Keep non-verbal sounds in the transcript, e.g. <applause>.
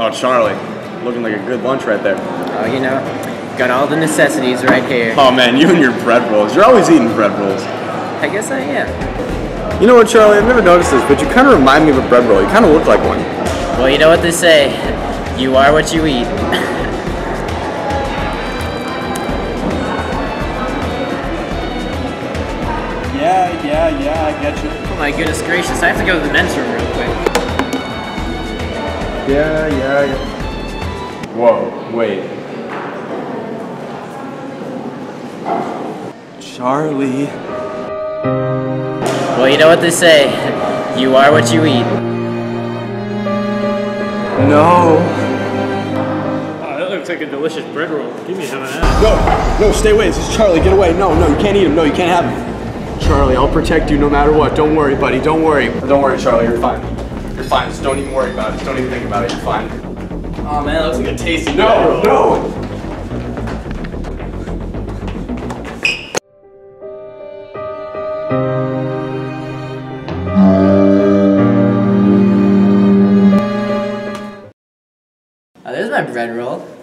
Oh, Charlie, looking like a good lunch right there. Oh, you know, got all the necessities right here. Oh man, you and your bread rolls. You're always eating bread rolls. I guess I am. You know what, Charlie? I've never noticed this, but you kind of remind me of a bread roll. You kind of look like one. Well, you know what they say. You are what you eat. <laughs> Yeah, yeah, yeah, I get you. oh my goodness gracious, I have to go to the men's room real quick. Yeah, yeah, yeah. Whoa, wait. Charlie. Well, you know what they say. You are what you eat. No. Oh, that looks like a delicious bread roll. Give me some of that. No, no, stay away. This is Charlie. Get away. No, no, you can't eat him. No, you can't have him. Charlie, I'll protect you no matter what. Don't worry, buddy. Don't worry. Don't worry, Charlie. You're fine. You're fine. Just don't even worry about it. Just don't even think about it. You're fine. Oh man, that looks like a tasty No, no. Oh, there's my bread roll.